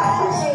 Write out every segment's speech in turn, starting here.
Wow.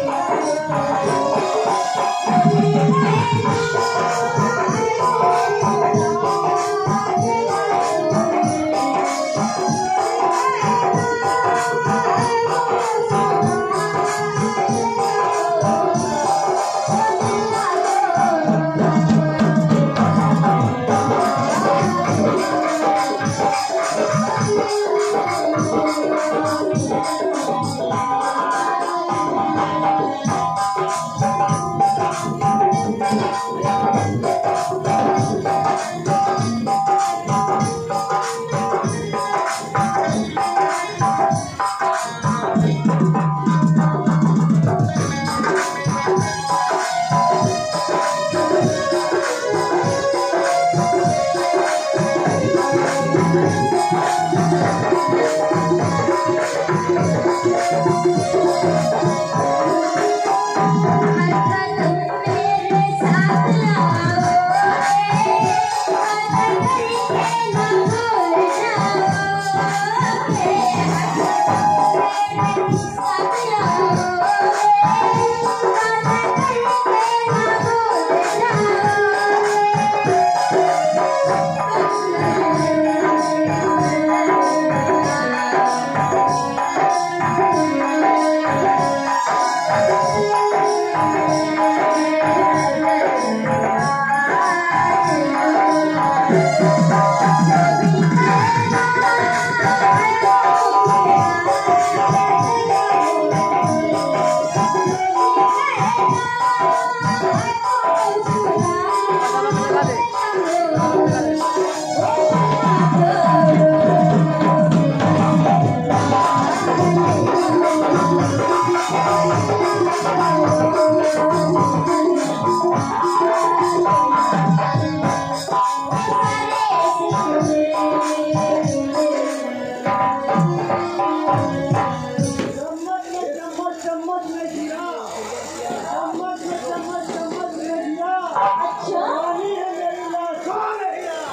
Thank you. Oh,